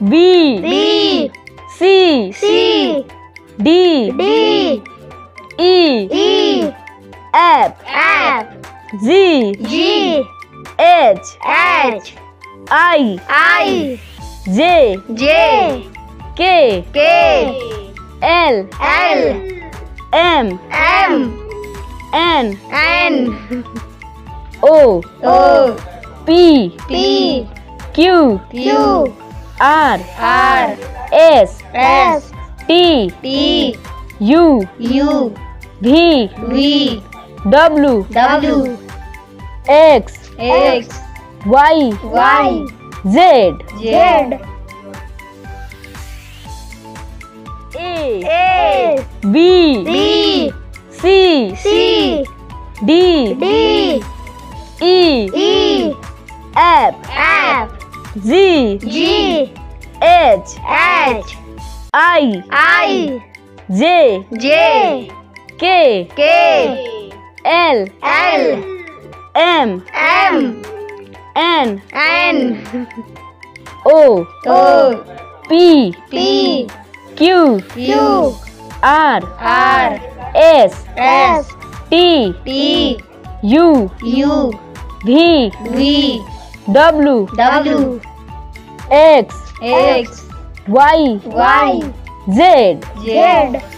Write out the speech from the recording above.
B. B. C. C. D. D. E. E. F. F. G. G. H. H. I. I. J. J. K. K. L. L M. M. N. N. O. O. P. P. Q. Q R. R. S. S. T. T. U. U. V. V. W. W. X. X. Y. Y. Z. Z. A. A. B. B. C. C. D. D. E. E F. F G G. H. H. I. I. J. J. K. K. L. L. M. M. N. N. O. O. P. P. Q. Q. R. R S. S. T. T U. U. V. V W. W. X. X. Y. Y. Z. Z